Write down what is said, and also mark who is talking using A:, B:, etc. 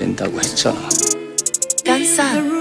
A: 人到鬼这
B: 干散。